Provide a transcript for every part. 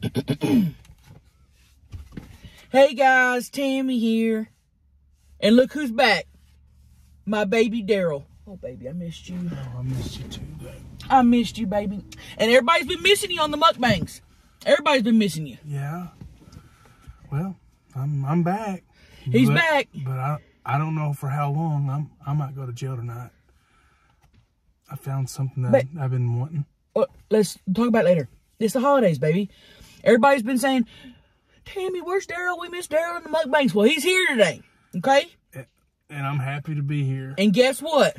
hey guys, Tammy here. And look who's back. My baby Daryl. Oh, baby, I missed you. Oh, I missed you too, babe. I missed you, baby. And everybody's been missing you on the mukbangs. Everybody's been missing you. Yeah. Well, I'm I'm back. He's But- back. But I I don't know for how long. I'm I might go to jail tonight. I found something that But- I've been wanting. Well, let's talk about it later. It's the holidays, baby. Everybody's been saying, Tammy, where's Daryl? We miss Daryl in the mukbangs. Well, he's here today. Okay? And I'm happy to be here. And guess what?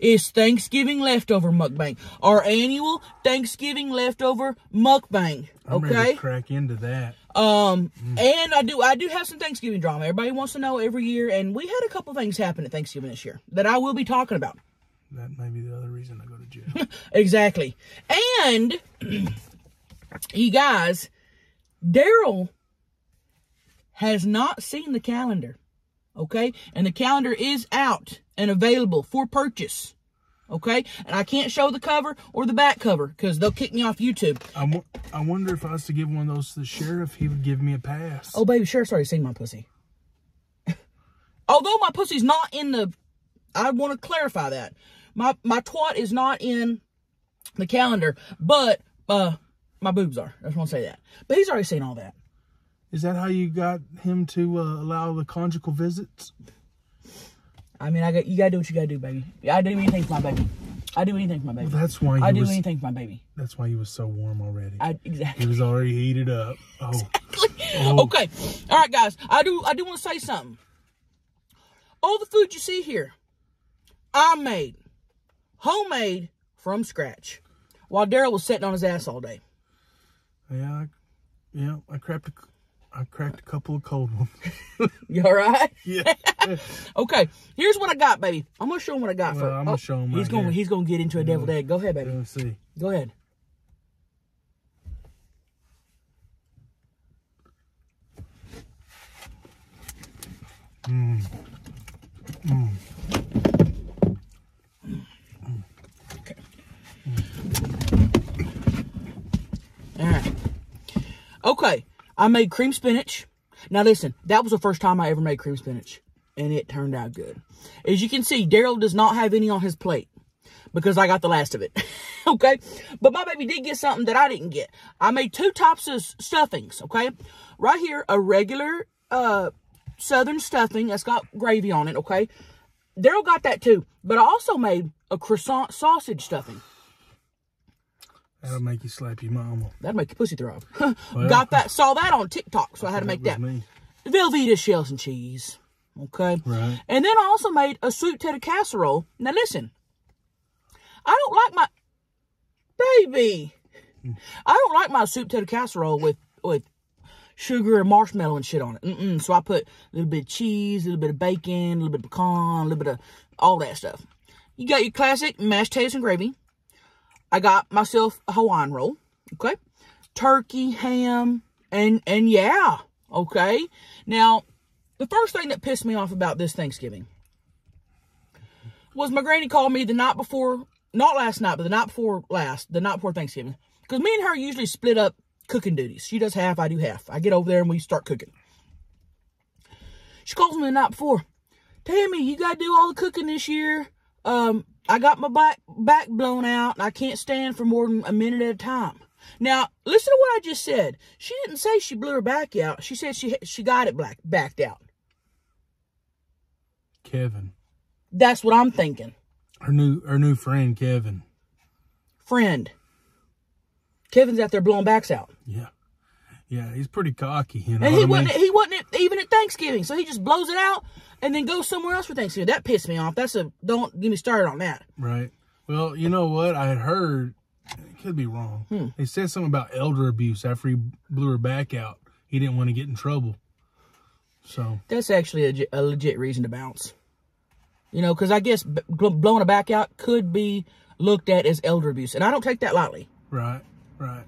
It's Thanksgiving leftover mukbang. Our annual Thanksgiving leftover mukbang. I'm ready Okay? to crack into that. Um, and I do I do have some Thanksgiving drama. Everybody wants to know every year, and we had a couple things happen at Thanksgiving this year that I will be talking about. That may be the other reason I go to jail. Exactly. And you guys, Daryl has not seen the calendar. Okay? And the calendar is out and available for purchase. Okay? And I can't show the cover or the back cover because they'll kick me off YouTube. I, I wonder if I was to give one of those to the sheriff, he would give me a pass. Oh, baby, sure, sorry, seen my pussy. Although my pussy's not in the, I want to clarify that my my twat is not in the calendar, but uh, my boobs are. I just want to say that. But he's already seen all that. Is that how you got him to uh, allow the conjugal visits? I mean, I got you gotta do what you gotta do, baby. I do anything for my baby. I do anything for my baby. That's why I do was. anything for my baby. That's why he was so warm already. I exactly. he was already heated up. Oh, Oh. Okay, all right, guys. I do I do want to say something. All the food you see here, I made, homemade from scratch, while Daryl was sitting on his ass all day. Yeah, I, yeah. I cracked a, I cracked a couple of cold ones. You all right? yeah. Okay, here's what I got, baby. I'm gonna show him what I got Well, for. I'm gonna oh, show him He's right gonna here. he's gonna get into a deviled egg. Go ahead, baby. Let's see. Go ahead. Okay. All right. Okay, I made cream spinach. Now listen, that was the first time I ever made cream spinach, and it turned out good. As you can see, Daryl does not have any on his plate because I got the last of it. okay? But my baby did get something that I didn't get. I made two types of stuffings, okay? Right here, a regular uh southern stuffing that's got gravy on it, okay? Daryl got that too. But I also made a croissant sausage stuffing. That'll make you slap your mama. That'll make your pussy throb. got that, saw that on TikTok, so I had to make that. me. Velveeta shells and cheese. Okay. Right. And then I also made a sweet potato casserole. Now listen, I don't like my baby. I don't like my sweet potato casserole with with sugar and marshmallow and shit on it. Mm-mm. So I put a little bit of cheese, a little bit of bacon, a little bit of pecan, a little bit of all that stuff. You got your classic mashed potatoes and gravy. I got myself a Hawaiian roll. Okay. Turkey, ham, and and yeah. Okay. Now, the first thing that pissed me off about this Thanksgiving was my granny called me the night before, not last night, but the night before last, the night before Thanksgiving. Because me and her usually split up cooking duties. She does half, I do half. I get over there and we start cooking. She calls me the night before. Tammy, you gotta do all the cooking this year. Um, I got my back back blown out and I can't stand for more than a minute at a time. Now, listen to what I just said. She didn't say she blew her back out. She said she she got it black backed out. Kevin, That's what I'm thinking. her new her new friend Kevin. Friend. Kevin's out there blowing backs out. Yeah, yeah. He's pretty cocky. You know And he wasn't mean? he wasn't at- even at Thanksgiving, so he just blows it out and then goes somewhere else for Thanksgiving. That pissed me off. That's a don't get me started on that. Right. Well, you know what? I had heard. It could be wrong. Hmm. They said something about elder abuse after he blew her back out. He didn't want to get in trouble. So That's actually a, a legit reason to bounce. You know, because I guess b- blowing a back out could be looked at as elder abuse, and I don't take that lightly. right, right.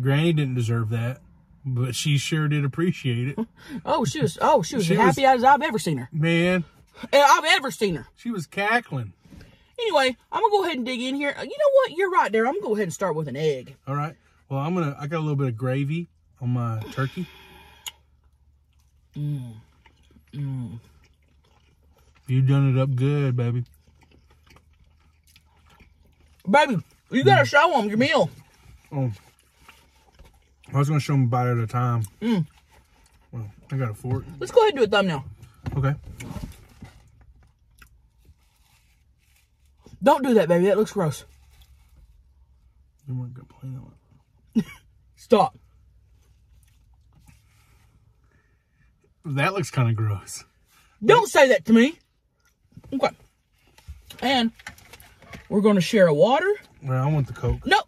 Granny didn't deserve that, but she sure did appreciate it. Oh, she was oh she was She happy as I've ever seen her. Man, Eh, I've ever seen her. she was cackling. Anyway, I'm gonna go ahead and dig in here. You know what? You're right there. I'm gonna go ahead and start with an egg. All right. Well, I'm gonna. I got a little bit of gravy on my turkey. Mm. You done it up good, baby. Baby, you gotta show them your meal. Oh, I was gonna show them a bite at a time. Mm. Well, I got a fork. Let's go ahead and do a thumbnail. Okay. Don't do that, baby. That looks gross. You weren't on. Stop. That looks kind of gross. Don't say that to me. Okay. And we're going to share a water. Well, I want the coke. No.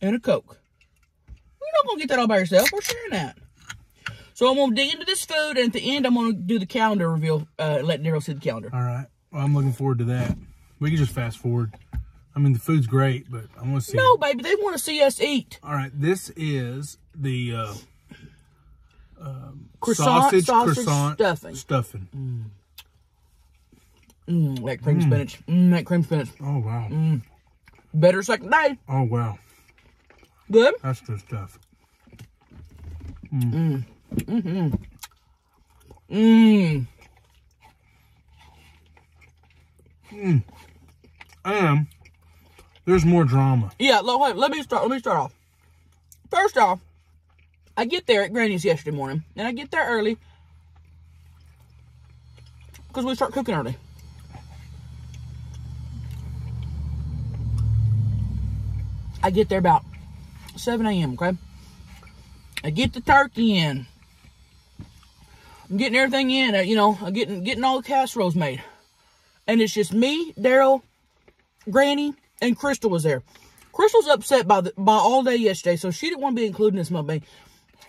And a Coke. You're not going to get that all by yourself. We're sharing that. So I'm going to dig into this food, and at the end, I'm going to do the calendar reveal, uh, let Daryl see the calendar. All right. Well, I'm looking forward to that. We can just fast forward. I mean, the food's great, but I want to see. No, baby, they want to see us eat. All right. This is the uh, Croissant, sausage, sausage croissant stuffing. Stuffing. Mm, that cream spinach. Mm, that cream spinach. Oh wow. Better second day. Oh wow. Good. That's good stuff. Mmm. And there's more drama. Yeah, look, wait, let me start. Let me start off. First off, I get there at Granny's yesterday morning, and I get there early because we start cooking early. I get there about 7 a.m., okay? I get the turkey in. I'm getting everything in, uh, you know, I'm getting getting all the casseroles made. And it's just me, Daryl, Granny, and Crystal was there. Crystal's upset by the by all day yesterday, so she didn't want to be included in this mukbang.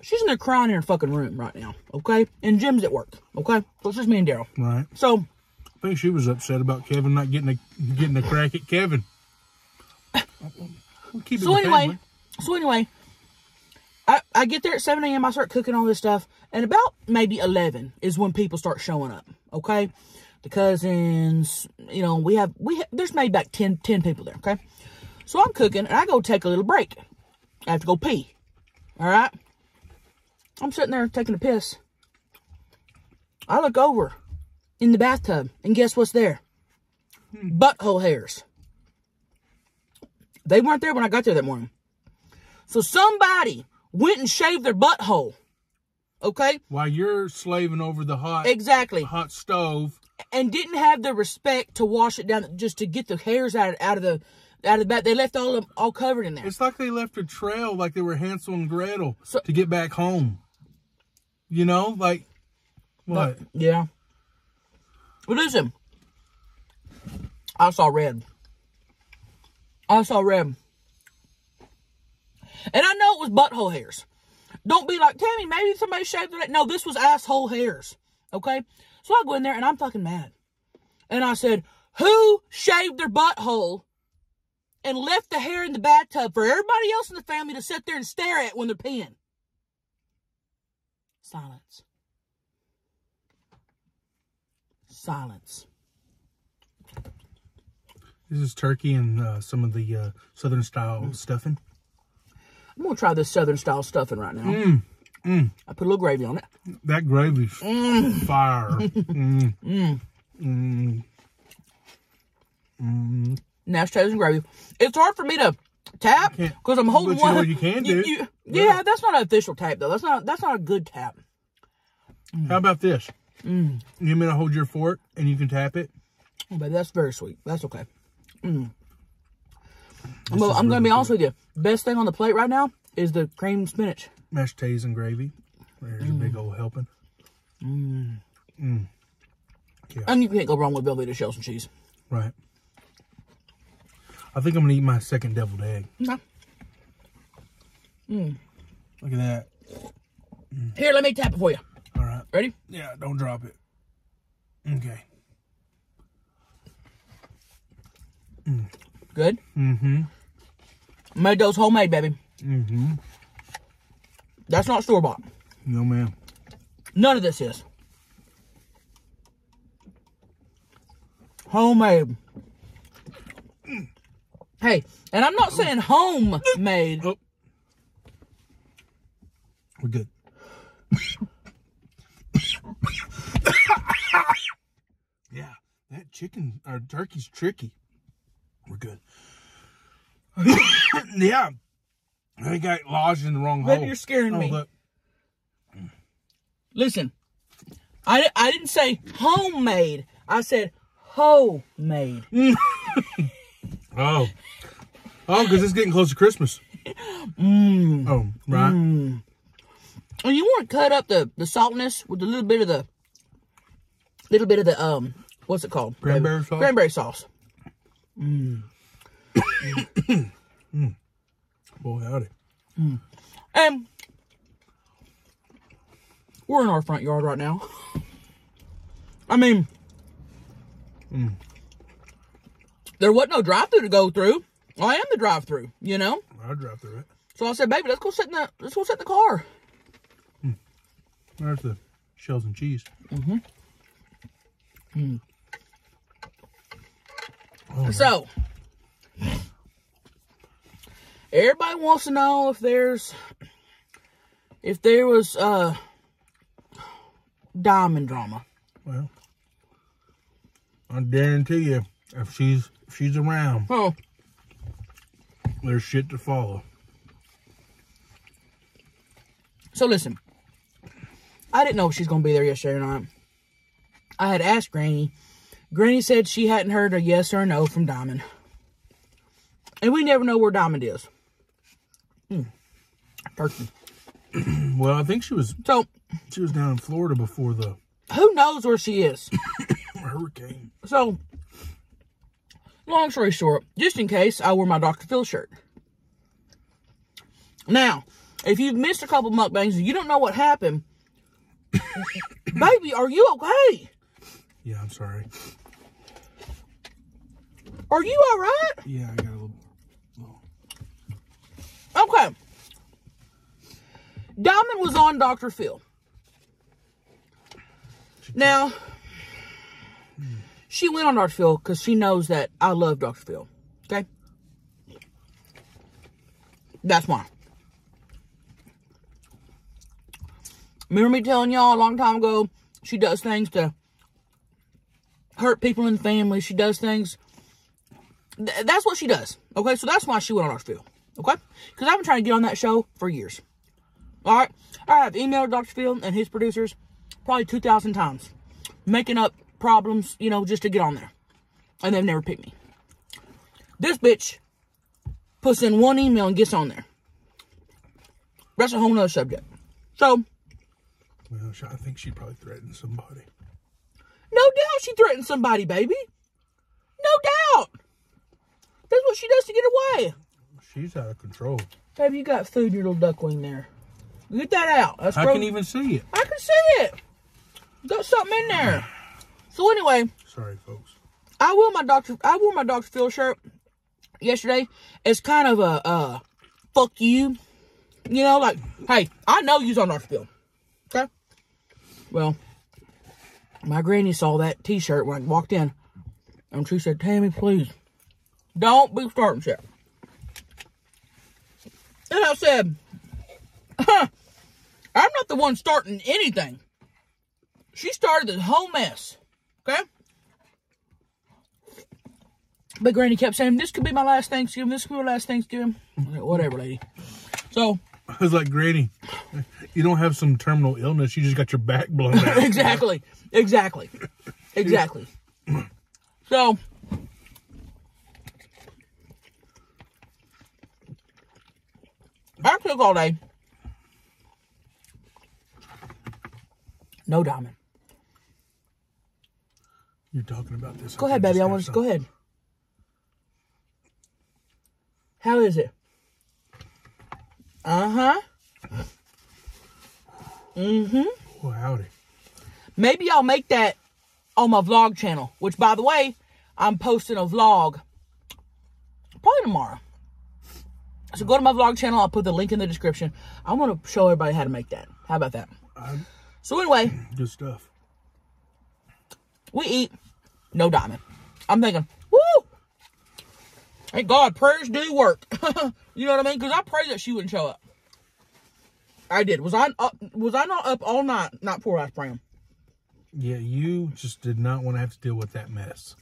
She's in there crying in her fucking room right now, okay? And Jim's at work, okay? So it's just me and Daryl. Right. So I think she was upset about Kevin not getting a getting a crack at Kevin. We'll keep it So anyway. So anyway, I, I get there at 7 a.m. I start cooking all this stuff, and about maybe 11 is when people start showing up. Okay, the cousins, you know, we have we ha- there's maybe about 10, 10 people there. Okay, so I'm cooking, and I go take a little break. I have to go pee. All right, I'm sitting there taking a piss. I look over in the bathtub, and guess what's there? Hmm. Butthole hairs. They weren't there when I got there that morning. So somebody went and shaved their butthole. Okay? While you're slaving over the hot Exactly. hot stove, And didn't have the respect to wash it down just to get the hairs out of, out of the out of the back. They left all of them all covered in there. it's like they left a trail like they were Hansel and Gretel So- to get back home. You know, like what? Yeah. But listen, I saw red. I saw red. And I know it was butthole hairs. Don't be like, Tammy, maybe somebody shaved it. No, this was asshole hairs. Okay? So I go in there and I'm fucking mad. And I said, Who shaved their butthole and left the hair in the bathtub for everybody else in the family to sit there and stare at when they're peeing? Silence. Silence. This is turkey and uh, some of the uh, southern style stuffing. I'm gonna try this southern style stuffing right now. Mm, mm. I put a little gravy on it. That gravy's mm. fire. Mm. Mm. Mashed potatoes and gravy. It's hard for me to tap because I'm holding but you know one. you can do? yeah, Yeah. that's not an official tap though. That's not that's not a good tap. How about this? You want me to hold your fork and you can tap it? Oh, baby, that's very sweet. That's okay. Mm. I'm, gonna- I'm gonna really be honest with you. Best thing on the plate right now is the cream spinach. Mashed potatoes and gravy. There's a big old helping. Mm. Mm. And you can't go wrong with Velveeta shells and cheese. Right. I think I'm gonna eat my second deviled egg. Okay. Mm. Look at that. Here, let me tap it for you. All right. Ready? Yeah, don't drop it. Okay. Good. Mm-hmm. Made those homemade, baby. Mm-hmm. That's not store bought. No, ma'am. None of this is. Homemade. Hey, and I'm not saying homemade. Oh, We're good. yeah, that chicken or turkey's tricky. Good. yeah. I got lodged in the wrong Baby, hole. you're scaring oh, me. Look. Listen, I, I didn't say homemade. I said homemade. Oh. Oh, because it's getting close to Christmas. Mmm. Oh, right. And you want to cut up the the saltness with a little bit of the little bit of the um what's it called? Cranberry sauce? Cranberry sauce. Mm. Boy, howdy. And we're in our front yard right now. I mean, mm. there wasn't no drive-through to go through. I am the drive-through, you know. I'll drive through it. So I said, "Baby, let's go sit in the let's go sit in the car." There's the shells and cheese. Mm-hmm. So, everybody wants to know if there's if there was uh diamond drama. Well, I guarantee you, if she's if she's around, Oh, there's shit to follow. so listen. I didn't know if she's gonna be there yesterday or not. I had asked Granny. Granny said she hadn't heard a yes or a no from Diamond. And we never know where Diamond is. Hmm. Turkey. Well, I think she was So, she was down in Florida before the who knows where she is? hurricane. So, long story short, just in case, I wore my Dr. Phil shirt. Now, if you've missed a couple mukbangs and you don't know what happened, baby, are you okay? Yeah, I'm sorry. Are you all right? Yeah, I got a little. little Okay. Diamond was on Dr. Phil. Now, she went on Dr. Phil because she knows that I love Dr. Phil. Okay? That's why. Remember me telling y'all a long time ago, she does things to hurt people in the family. She does things. Th- that's what she does. Okay? So that's why she went on Dr. Phil. Okay? Because I've been trying to get on that show for years. All right? I have emailed Dr. Phil and his producers probably 2,000 times, making up problems, you know, just to get on there. And they've never picked me. This bitch puts in one email and gets on there. That's a whole nother subject. So, well, I think she probably threatened somebody. She threatened somebody, baby. No doubt. That's what she does to get away. She's out of control. Baby, you got food in your little duck wing there. Get that out. That's I can even see it. I can see it. Got something in there. So anyway, Sorry, folks. I wore my doctor. I wore my Dr. Phil shirt yesterday. It's kind of a uh, fuck you. You know, like, hey, I know you's on Dr. Phil. Okay. Well, my granny saw that T-shirt when I walked in, and she said, "Tammy, please, don't be starting shit." And I said, huh, "I'm not the one starting anything. She started this whole mess." Okay. But Granny kept saying, This could be my last Thanksgiving. This could be my last Thanksgiving. Said, Whatever, lady. So, I was like, Granny, you don't have some terminal illness. You just got your back blown out. exactly. Exactly. Exactly. So, I took all day. No diamond. You're talking about this. Go ahead, baby. I want to go ahead. How is it? Uh huh. Mm-hmm. Oh, howdy. Maybe I'll make that on my vlog channel, which by the way, I'm posting a vlog probably tomorrow. So go to my vlog channel, I'll put the link in the description. I want to show everybody how to make that. How about that? I'm, So anyway, good stuff. we eat no diamond. I'm thinking, woo! Thank God, prayers do work. you know what I mean? Because I prayed that she wouldn't show up. I did. Was I up? Was I not up all night? Not poor ice cream. Yeah, you just did not want to have to deal with that mess.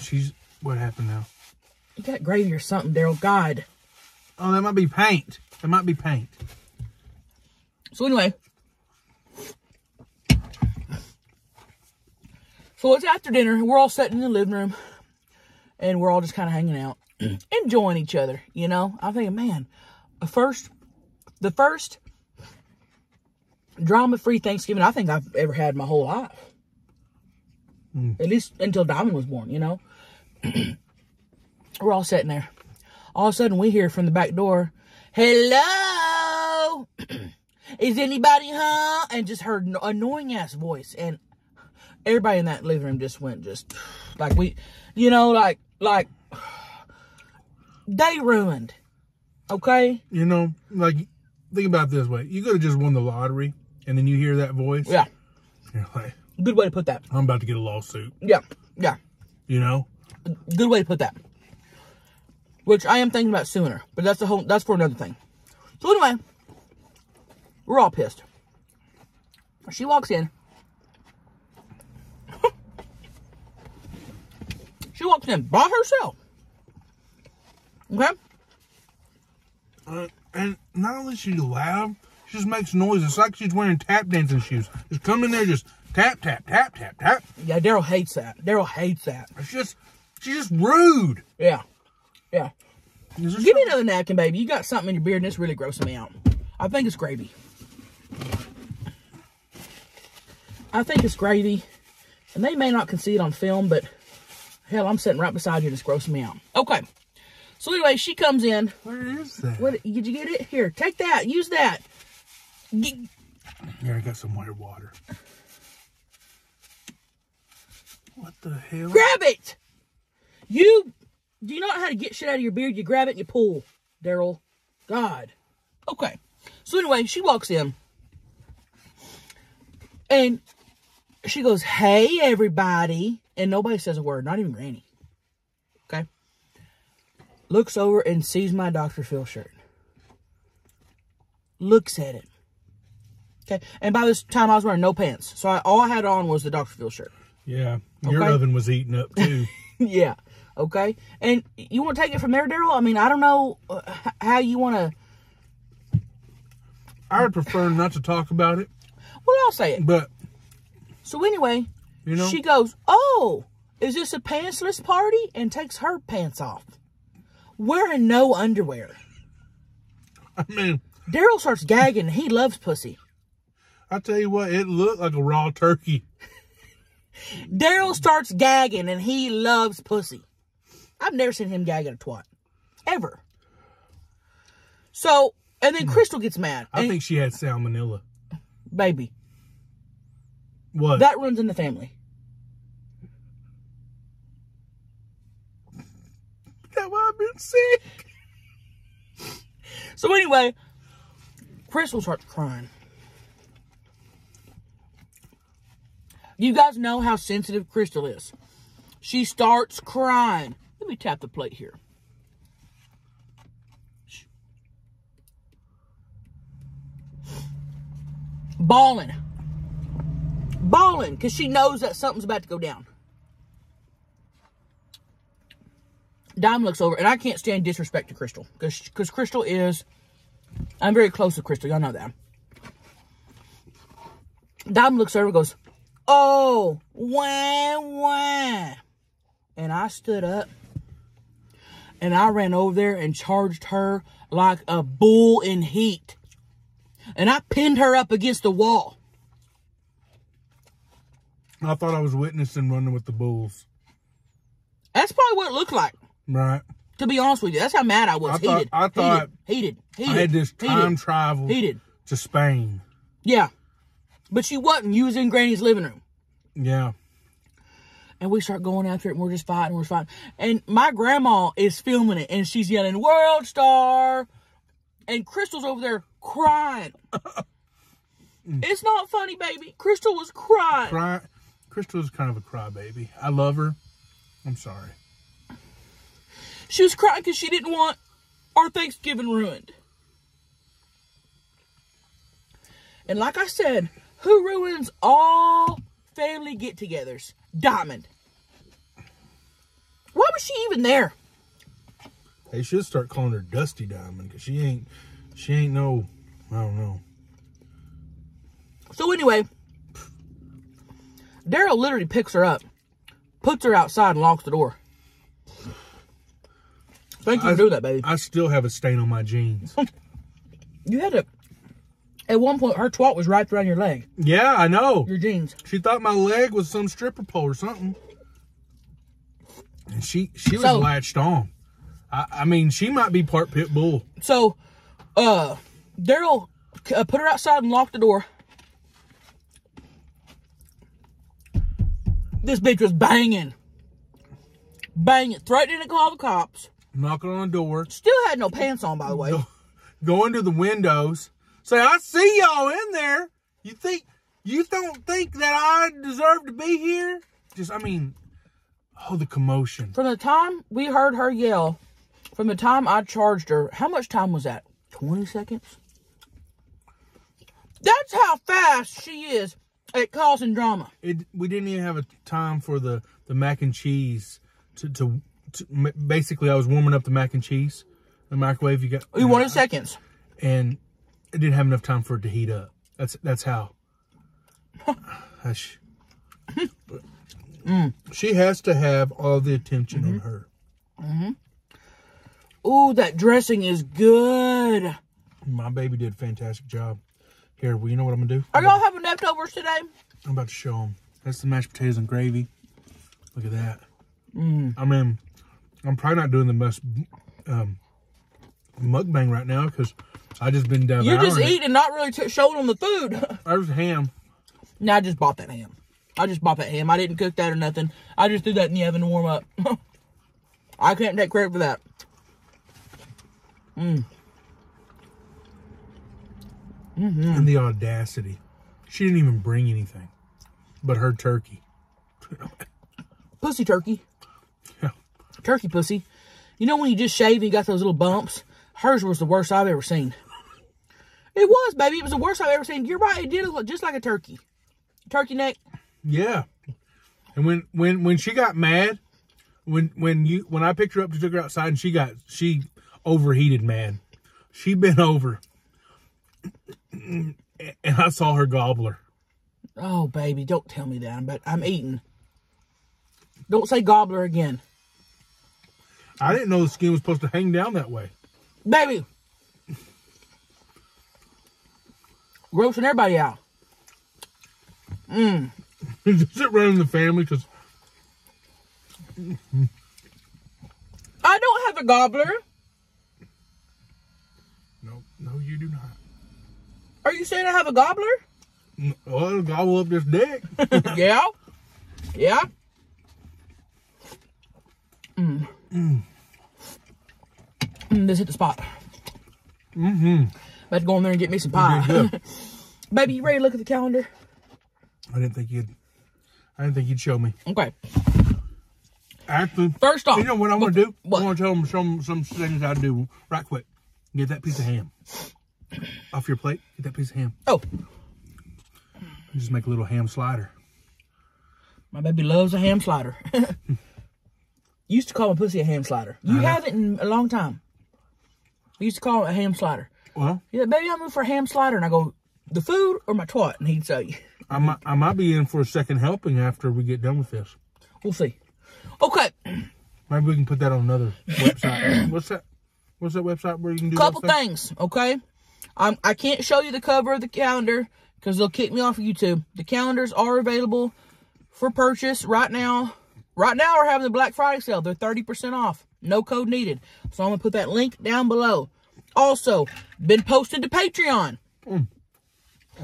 She's what happened now? You got gravy or something, Daryl. God. Oh, that might be paint. That might be paint. So anyway, so it's after dinner. We're all sitting in the living room, and we're all just kind of hanging out, enjoying each other. You know, I'm thinking, man, the first, the first drama-free Thanksgiving I think I've ever had my whole life. Hmm. At least until Diamond was born. You know, we're all sitting there. All of a sudden, we hear from the back door, "Hello." is anybody home? And just heard an annoying ass voice. And everybody in that living room just went just like we, you know, like, like they ruined. Okay? You know, like think about it this way: you could have just won the lottery, and then you hear that voice. Yeah. You're like, Good way to put that. I'm about to get a lawsuit. Yeah. Yeah. You know? Good way to put that. Which I am thinking about sooner, but that's a whole, that's for another thing. So anyway, we're all pissed. She walks in. she walks in by herself. Okay? Uh, and not only is she loud, just makes noise. It's like she's wearing tap dancing shoes. Just come in there, just tap, tap, tap, tap, tap. Yeah, Daryl hates that. Daryl hates that. It's just, she's just rude. Yeah. Yeah. Give me another napkin, baby. You got something in your beard and it's really grossing me out. I think it's gravy. I think it's gravy. And they may not can see it on film, but hell, I'm sitting right beside you and it's grossing me out. Okay. So anyway, she comes in. Where is that? What did you get it? Here, take that. Use that. Here, I got some white water. What the hell? grab it. You do you know how to get shit out of your beard? You grab it and you pull, Daryl. God. Okay. So anyway, she walks in. And she goes, Hey everybody. And nobody says a word, not even Granny. Okay. Looks over and sees my Dr. Phil shirt. Looks at it. Okay. And by this time I was wearing no pants. So I, all I had on was the Dr. Phil shirt. Yeah, your Okay. oven was eating up too. yeah. Okay. And you want to take it from there, Daryl? I mean, I don't know uh, how you want to. I would prefer not to talk about it, Well, I'll say it. but So anyway, you know, she goes, "Oh, is this a pantsless party?" and takes her pants off, wearing no underwear. I mean, Daryl starts gagging. He loves pussy. I tell you what, it looked like a raw turkey. Daryl starts gagging, and he loves pussy. I've never seen him gag at a twat, ever. So, and then hmm. Crystal gets mad. I think she had salmonella. baby, What? that runs in the family. That's why I've been sick. So anyway, Crystal starts crying. You guys know how sensitive Crystal is. She starts crying. Let me tap the plate here. Shh. Bawling. Bawling because she knows that something's about to go down. Dime looks over, and I can't stand disrespect to Crystal because Crystal is. I'm very close to Crystal. Y'all know that. Dime looks over and goes, Oh, wah, wah. And I stood up and I ran over there and charged her like a bull in heat. And I pinned her up against the wall. I thought I was witnessing running with the bulls. That's probably what it looked like. Right. To be honest with you, that's how mad I was. I thought- heated. I thought- heated. Heated. I had this time heated, travel Heated. to Spain. Yeah. But she wasn't. You was in Granny's living room. Yeah. And we start going after it and we're just fighting, we're fighting. And my grandma is filming it and she's yelling, World Star. And Crystal's over there crying. it's not funny, baby. Crystal was crying. Cry. Crystal's kind of a crybaby. I love her. I'm sorry. She was crying because she didn't want our Thanksgiving ruined. And like I said, who ruins all family get-togethers? Diamond. Why was she even there? They should start calling her Dusty Diamond because she ain't, she ain't no, I don't know. So anyway, Daryl literally picks her up, puts her outside, and locks the door. Thank you for doing that, baby. I still have a stain on my jeans. You had to. At one point, her twat was wrapped around your leg, yeah, I know. your jeans. She thought my leg was some stripper pole or something. And she she was So- latched on. I, I mean, she might be part pit bull. So, uh, Daryl uh, put her outside and locked the door. This bitch was banging, banging, threatening to call the cops. Knocking on the door, Still had no pants on, by the way. go, go into the windows, say, "I see y'all in there." You think you don't think that I deserve to be here? Just, I mean, oh, the commotion. From the time we heard her yell, from the time I charged her, how much time was that? 20 seconds? That's how fast she is at causing drama. It we didn't even have a time for the the mac and cheese to to, to basically I was warming up the mac and cheese. The microwave you got. We wanted seconds. and it didn't have enough time for it to heat up. That's that's how. Hush. She has to have all the attention on mm-hmm. her. Oh, that dressing is good. My baby did a fantastic job. Here, well, you know what I'm gonna do? Are y'all having leftovers today? I'm about to show them. That's the mashed potatoes and gravy. Look at that. Mm. I mean, I'm probably not doing the best um, mukbang right now because I just been devouring. You just it. eat and not really t- showing them the food. There's ham. nah, I just bought that ham. I just bought that ham. I didn't cook that or nothing. I just threw that in the oven to warm up. I can't take credit for that. Mm. Mm -hmm. and the audacity. She didn't even bring anything, but her turkey. Pussy turkey. Yeah. turkey pussy. You know when you just shave and you got those little bumps? Hers was the worst I've ever seen. It was, baby. It was the worst I've ever seen. You're right. It did look just like a turkey. Turkey neck. Yeah. And when when when she got mad, when when you when I picked her up to took her outside and she got she overheated, man. She bent over, and I saw her gobbler. Oh, baby, don't tell me that. But I'm eating. Don't say gobbler again, I didn't know the skin was supposed to hang down that way. Baby. Grossing everybody out. Just it running the family because I don't have a gobbler. no, no, you do not. Are you saying I have a gobbler? Well, it'll gobble up this dick. yeah. Yeah. Mm. Mm, this hit the spot. mm-hmm. About to go in there and get me some pie. You did good. Baby, you ready to look at the calendar? I didn't think you'd. I didn't think you'd show me. Okay. Actually, First off, you know what I'm gonna do? What? I'm gonna tell them some some things I do right quick. Get that piece of ham off your plate. Get that piece of ham. Oh, Just make a little ham slider. my baby loves a ham slider. used to call my pussy a ham slider. You Uh-huh. haven't in a long time. We used to call it a ham slider. Well, Yeah, baby, I'm moving for a ham slider. And I go, the food or my twat? And he'd say, I might I might be in for a second helping after we get done with this. we'll see. Okay, Maybe we can put that on another website. What's that? What's that website where you can do couple things, okay? I'm, I can't show you the cover of the calendar because they'll kick me off of YouTube. The calendars are available for purchase right now. Right now, we're having the Black Friday sale. They're 30% off. No code needed. So I'm going to put that link down below. Also, been posted to Patreon. Mm.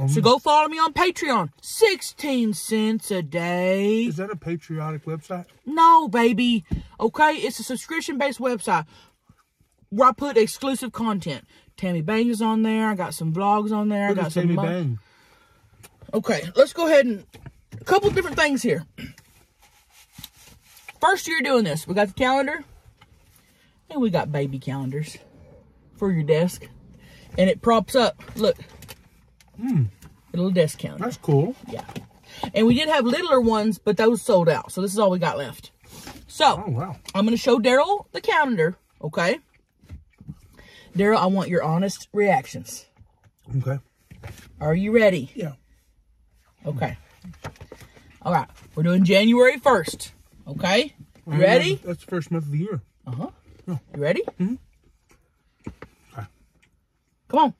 So go follow me on Patreon. 16 cents a day. Is that a patriotic website? No, baby. Okay, it's a subscription based website where I put exclusive content. Tammy Bang is on there. I got some vlogs on there. I got some. Tammy Bang. Okay, let's go ahead and a couple different things here. First year doing this, we got the calendar, and we got baby calendars for your desk, and it props up. Look, A little desk calendar. That's cool. Yeah. And we did have littler ones, but those sold out. So this is all we got left. So Oh wow. I'm going to show Daryl the calendar. Okay. Daryl, I want your honest reactions. Okay. Are you ready? Yeah. Okay. All right. We're doing January 1st. Okay. You ready? That's the first month of the year. Uh huh. You ready? Okay. Come on.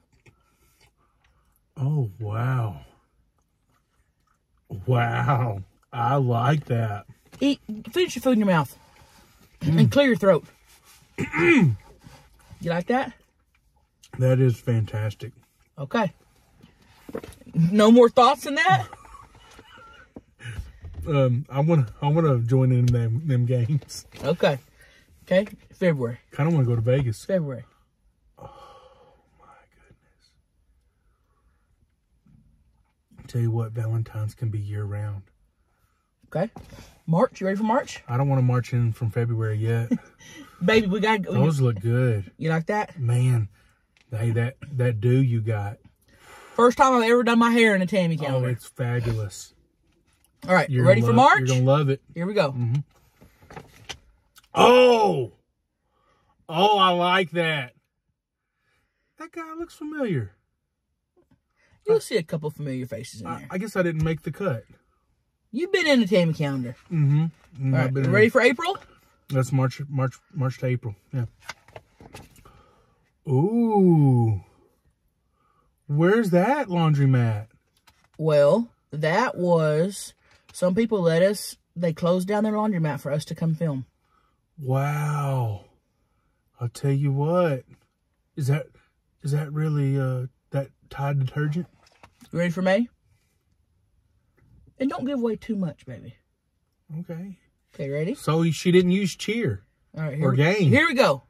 Oh wow. Wow. I like that. Eat. Finish your food in your mouth. And clear your throat. you like that? That is fantastic. Okay. No more thoughts than that? Um, I want to. I want to join in them them games. Okay. Okay. February. Kind of want to go to Vegas. February. Oh, my goodness. Tell you what, Valentine's can be year round. Okay. March. You ready for March? I don't want to march in from February yet. Baby, we got Those look good, You like that? man. Hey, that that do you got? First time I've ever done my hair in a Tammy can. Oh, it's fabulous. All right. You're ready for March? You're gonna love it. Here we go. Mm-hmm. Oh, oh, I like that. That guy looks familiar. You'll see a couple familiar faces in I, there. I guess I didn't make the cut. You've been in the Tammy calendar. Mm-hmm. All right. Ready for April? That's March, March, March to April. Yeah. Ooh. Where's that laundromat? Well, that was some people let us. They closed down their laundromat for us to come film. Wow. I'll tell you what. Is that is that really uh that Tide detergent? You ready for me? And don't give away too much, baby. Okay. Okay, ready? So she didn't use cheer. All right, here, Or we- game. here we go.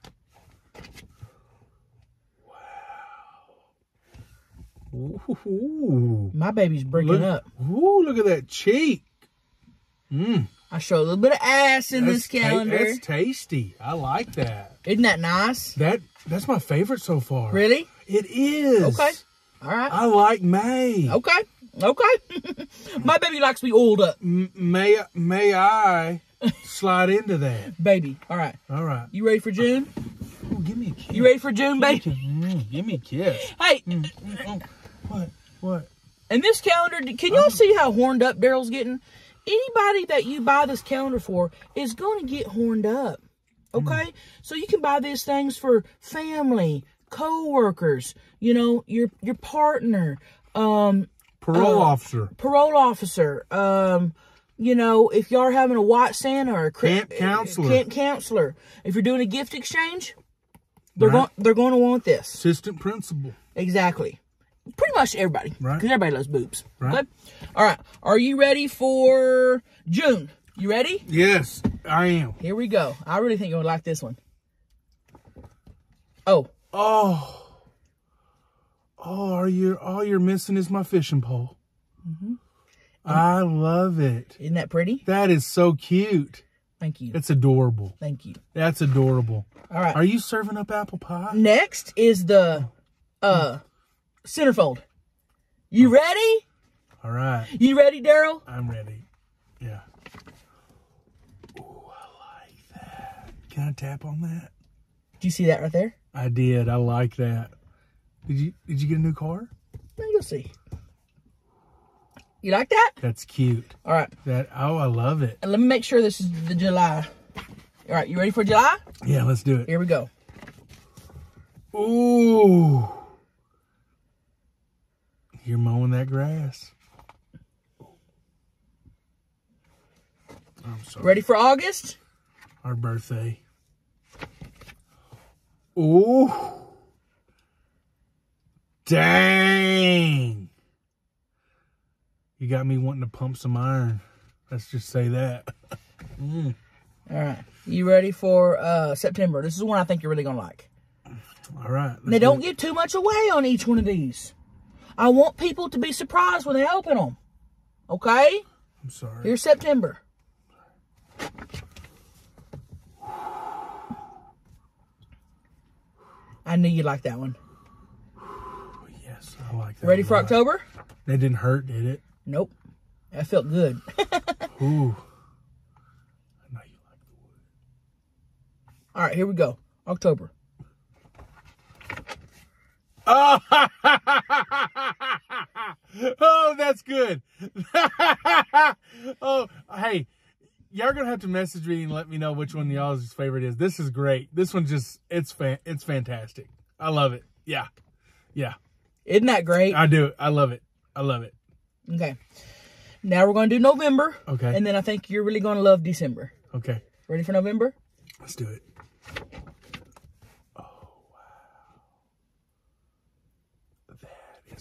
Ooh. My baby's breaking Look, up. ooh, look at that cheek. Mm. I show a little bit of ass in this That's ta- calendar. that's tasty. I like that. Isn't that nice? That that's my favorite so far. Really? It is. Okay. All right. I like May. Okay. Okay. My baby likes to be oiled up. M- may may I slide into that? Baby. All right. All right. You ready for June? Ooh, give me a kiss. You ready for June, baby? Mm, give me a kiss. Hey, Oh, what? What? and this calendar, can y'all see how horned up Daryl's getting? Anybody that you buy this calendar for is going to get horned up. Okay? So you can buy these things for family, co-workers, you know, your your partner, um, Parole Uh, officer. parole officer, um, you know, if y'all are having a white Santa or a Camp counselor. camp counselor, if you're doing a gift exchange, they're Right. going they're going to want this. Assistant principal. Exactly. Pretty much everybody. Right. Because everybody loves boobs. Right. Okay? All right. Are you ready for June? You ready? Yes, I am. Here we go. I really think you would like this one. Oh, Oh. Oh, are you all you're missing is my fishing pole. Mm-hmm. I love it. isn't that pretty? That is so cute. Thank you. It's adorable. Thank you. That's adorable. All right. Are you serving up apple pie? Next is the uh centerfold. You oh. ready? All right. You ready, Daryl? I'm ready. Yeah. Ooh, I like that. Can I tap on that? Do you see that right there? I did. I like that. Did you did you get a new car? Now you'll see. You like that? That's cute. All right. That oh, I love it. And let me make sure this is the July. All right. You ready for July? Yeah, let's do it. Here we go. Ooh. You're mowing that grass. I'm sorry. Ready for August? Our birthday. Ooh. Dang. You got me wanting to pump some iron. Let's just say that. All right. You ready for uh September? This is one I think you're really gonna like. All right. Now do don't it. give too much away on each one of these. I want people to be surprised when they open them. Okay? I'm sorry. Here's September. I knew you'd like that one. Yes, I like that. Ready for. October? That didn't hurt, did it? Nope. That felt good. Ooh. I know you like the wood. All right, here we go. October. Oh, oh that's good. oh, hey, y'all gonna have to message me and let me know which one y'all's favorite is. This is great. This one just it's fan it's fantastic. I love it. Yeah, yeah, Isn't that great? I do. I love it. I love it. Okay. Now we're going to do November. Okay. And then I think you're really going to love December. Okay, Ready for November? let's do it. Oh wow,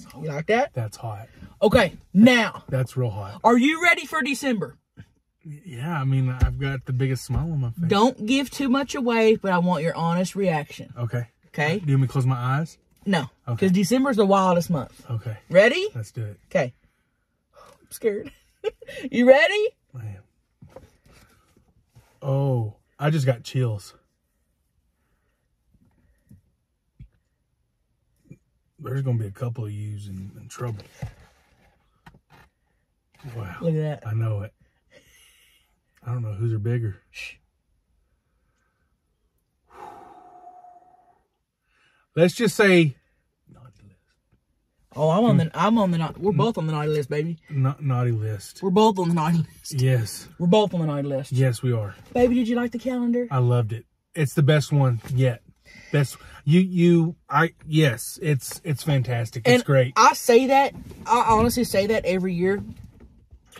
that is hot. You like that? That's hot. Okay. Now, That's real hot. are you ready for December? Yeah, I mean, I've got the biggest smile on my face. Don't give too much away, but I want your honest reaction. Okay. Okay? Do you want me to close my eyes? No. Okay. Because December's the wildest month. Okay, Ready? let's do it. Okay. I'm scared. you ready? I am. Oh, I just got chills. There's gonna be a couple of yous in, in trouble. Wow, Look at that. I know it. I don't know whose are bigger. Let's just say naughty list. Oh, I'm on the hmm. I'm on the na- we're both on the naughty list, baby. Na- naughty list. We're both on the naughty list. Yes, We're both on the naughty list. yes, we are. Baby, did you like the calendar? I loved it. It's the best one yet. Best you you I yes, it's it's fantastic. It's and great. I say that. I honestly say that every year.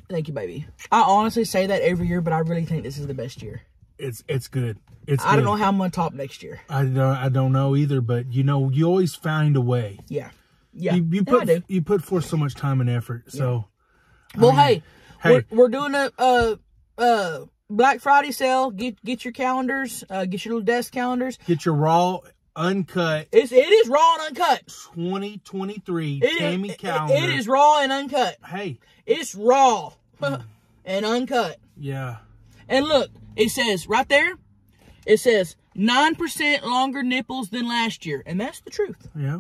Thank you, baby. I honestly say that every year, but I really think this is the best year. It's it's good. It's I don't know how I'm gonna top next year. I don't I don't know either, but you know, you always find a way. Yeah, yeah. You you I put you put forth so much time and effort. So Well, hey, hey. We're, we're doing a uh uh Black Friday sale. Get get your calendars. Uh, get your little desk calendars. get your raw uncut It's it is raw and uncut. 2023 It is- Tammy it- calendar. it is raw and uncut. Hey, It's raw Mm. and uncut. yeah. And look, it says right there, it says 9% longer nipples than last year. And that's the truth. Yeah.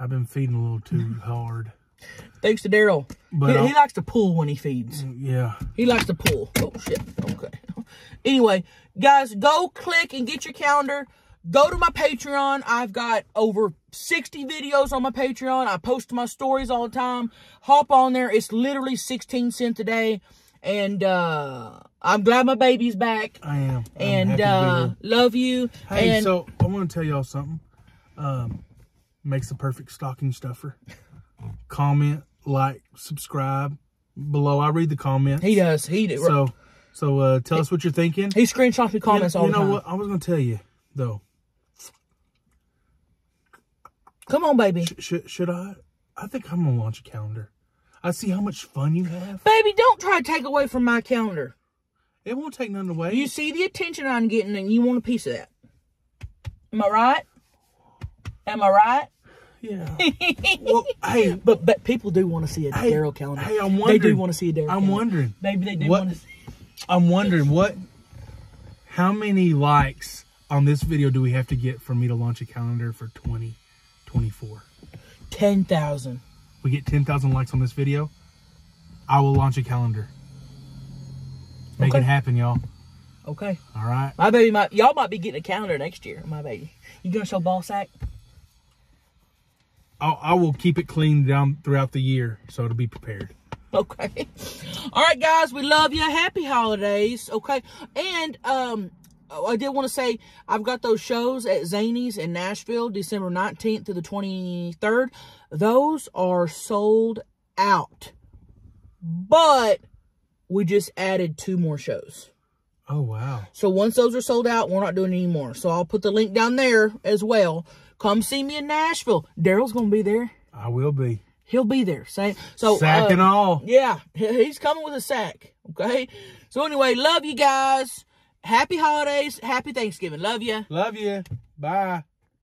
I've been feeding a little too hard. Thanks to Daryl. But He, he likes to pull when he feeds. Yeah. He likes to pull. Oh, shit. Okay. Anyway, guys, go click and get your calendar. Go to my Patreon. I've got over 60 videos on my Patreon. I post my stories all the time. Hop on there. It's literally 16 cents a day. And uh, I'm glad my baby's back. I am. I'm and happy to be uh, love you. Hey, and so I want to tell y'all something. Um, makes the perfect stocking stuffer. Comment, like, subscribe below. I read the comments. he does. He do. So, so uh, tell us what you're thinking. he screenshots the comments you, all you the time. You know what? I was gonna tell you though. Come on, baby. Should should I? I think I'm gonna launch a calendar. I see how much fun you have. Baby, don't try to take away from my calendar. It won't take none away. You see the attention I'm getting, and you want a piece of that. Am I right? Am I right? Yeah. well, hey, But but people do want to see a Hey, Daryl calendar. hey, I'm They wondering- do want to see a Daryl. I'm calendar. wondering. Baby, they do want to see. I'm wondering what. How many likes on this video do we have to get for me to launch a calendar for 2024? Ten thousand. We get 10,000 likes on this video. I will launch a calendar. Make Okay. it happen, y'all. Okay. All right. My baby might. Y'all might be getting a calendar next year. My baby. You gonna show ball sack? I'll, I will keep it clean down throughout the year, so it'll be prepared. Okay. All right, guys, we love you. Happy holidays. Okay. And um I did want to say I've got those shows at Zanies in Nashville, December 19th to the 23rd. Those are sold out. But we just added two more shows. Oh wow. So once those are sold out, we're not doing any more. So I'll put the link down there as well. Come see me in Nashville. Daryl's gonna be there. I will be. He'll be there. Same. So Sack uh, and all. yeah, he's coming with a sack. Okay. So anyway, love you guys. Happy holidays. Happy Thanksgiving. Love you. Love you. Bye.